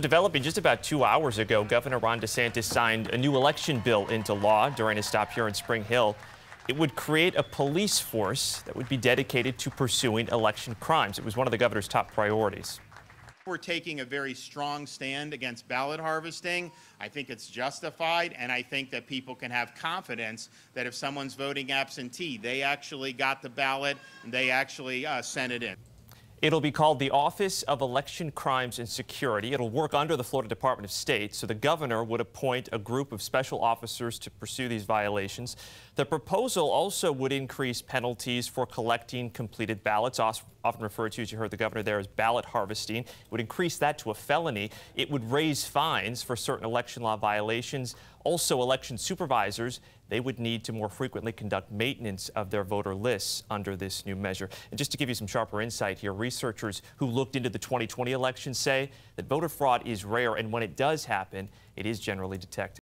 Developing just about two hours ago, Governor Ron DeSantis signed a new election bill into law during a stop here in Spring Hill. It would create a police force that would be dedicated to pursuing election crimes. It was one of the governor's top priorities. We're taking a very strong stand against ballot harvesting. I think it's justified, and I think that people can have confidence that if someone's voting absentee, they actually got the ballot and they actually uh, sent it in. It'll be called the Office of Election Crimes and Security. It'll work under the Florida Department of State, so the governor would appoint a group of special officers to pursue these violations. The proposal also would increase penalties for collecting completed ballots, often referred to, as you heard the governor there, as ballot harvesting. It would increase that to a felony. It would raise fines for certain election law violations. Also, election supervisors, they would need to more frequently conduct maintenance of their voter lists under this new measure. And just to give you some sharper insight here, researchers who looked into the 2020 election say that voter fraud is rare, and when it does happen, it is generally detected.